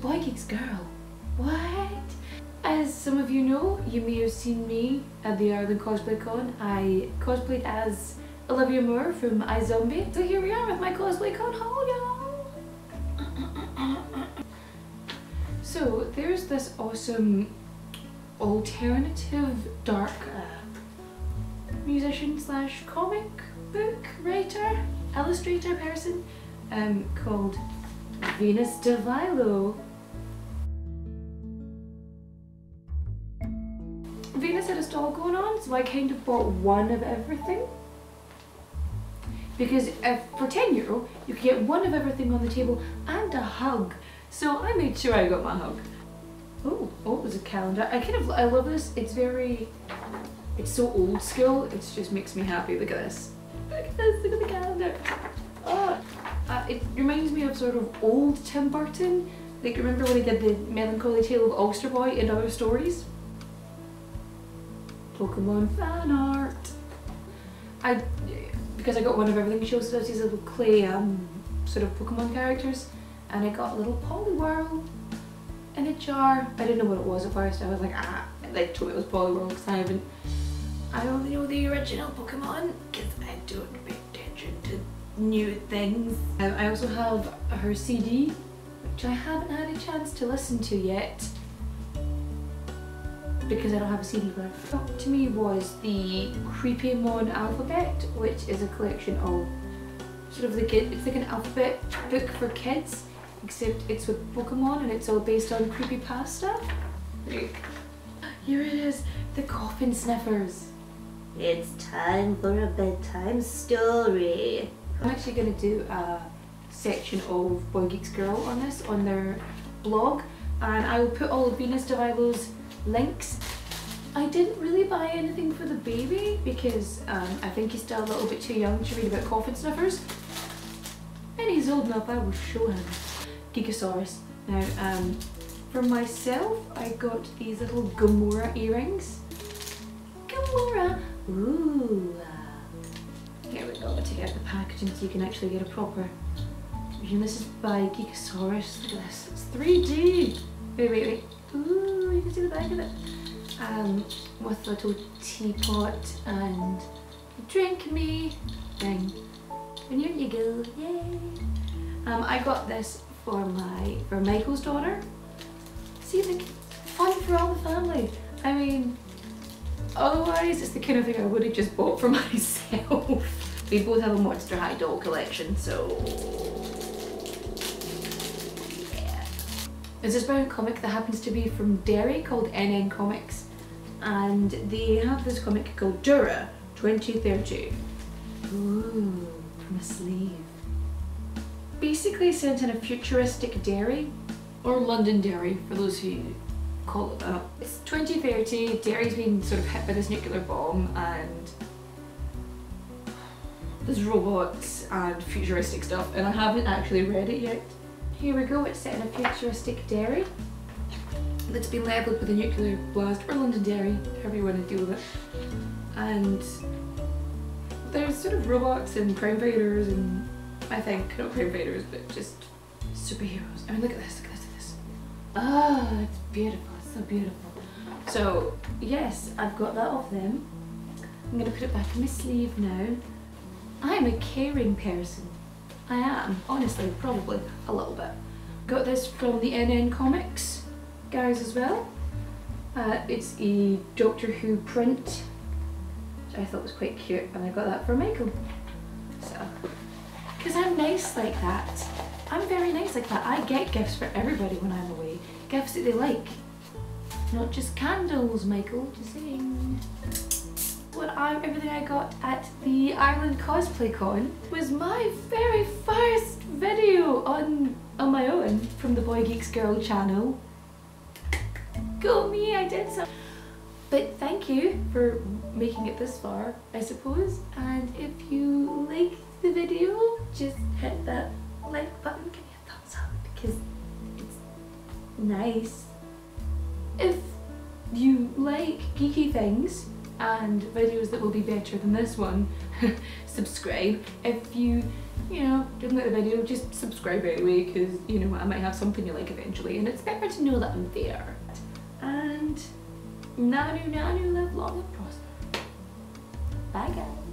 Boy Geeks Girl. What? As some of you know, you may have seen me at the Ireland Cosplay Con. I cosplayed as Olivia Moore from iZombie. So here we are with my cosplay con haul, y'all. so there's this awesome alternative dark uh, musician slash comic book writer, illustrator person um, called Venus DeVilo. Venus had a stall going on, so I kind of bought one of everything. Because if, for 10 euro, you can get one of everything on the table and a hug. So I made sure I got my hug. Oh, oh, was a calendar. I kind of, I love this. It's very, it's so old school. It just makes me happy. Look at this. Look at this, look at the calendar. Oh, uh, it reminds me of sort of old Tim Burton. Like, remember when he did the Melancholy Tale of Oyster Boy and other stories? Pokemon fan art. I, because I got one of everything, she also does these little clay um, sort of Pokemon characters. And I got a little Poliwhirl in a jar. I didn't know what it was at first. I was like, ah, they told me it was Poliwhirl because I haven't, I only know the original Pokemon because I don't pay attention to new things. Um, I also have her CD, which I haven't had a chance to listen to yet because I don't have a CD player. To me was the Creepymon Alphabet, which is a collection of sort of like it's like an alphabet book for kids, except it's with Pokemon and it's all based on creepy pasta. Here it is, the Coffin Sniffers. It's time for a bedtime story. I'm actually going to do a section of Boy Geeks Girl on this on their blog and I will put all of Venus DeVilo's links. I didn't really buy anything for the baby because um, I think he's still a little bit too young to read about coffin sniffers. And he's old enough, I will show him. Geekosaurus. Now, um, for myself, I got these little Gamora earrings. Gamora! Ooh! Here we go, take out the packaging so you can actually get a proper and this is by Geekosaurus. Look at this, it's 3D! Wait, wait, wait. Ooh, you can see the back of it. Um, with a little teapot and drink me thing. And here you go, yay! Um, I got this for my, for Michael's daughter. See, like, fun for all the family. I mean, otherwise it's the kind of thing I would have just bought for myself. we both have a Monster High doll collection, so There's this brown comic that happens to be from Derry called NN Comics and they have this comic called Dura 2030. Ooh, from a sleeve. Basically set in a futuristic Derry or London Derry for those who call it that. It's 2030, Derry's been sort of hit by this nuclear bomb and there's robots and futuristic stuff and I haven't actually read it yet. Here we go, it's set in a futuristic Derry that's been leveled with a nuclear blast, or London Derry, however you want to deal with it. And there's sort of robots and crime fighters and I think, not crime fighters, but just superheroes. I mean, look at this, look at this, look at this. Ah, oh, it's beautiful, it's so beautiful. So, yes, I've got that off them. I'm going to put it back in my sleeve now. I'm a caring person. I am, honestly, probably a little bit. Got this from the NN Comics guys as well. Uh, it's a Doctor Who print, which I thought was quite cute, and I got that for Michael. So, because I'm nice like that. I'm very nice like that. I get gifts for everybody when I'm away. Gifts that they like. Not just candles, Michael, just saying what I everything I got at the Ireland Cosplay Con was my very first video on on my own from the Boy Geeks Girl channel. Go me, I did so. But thank you for making it this far, I suppose. And if you liked the video, just hit that like button, give me a thumbs up because it's nice. If you like geeky things, and videos that will be better than this one, subscribe. If you, you know, didn't like the video, just subscribe anyway because, you know, I might have something you like eventually and it's better to know that I'm there. And Nanu Nanu live long and prosper. Bye guys.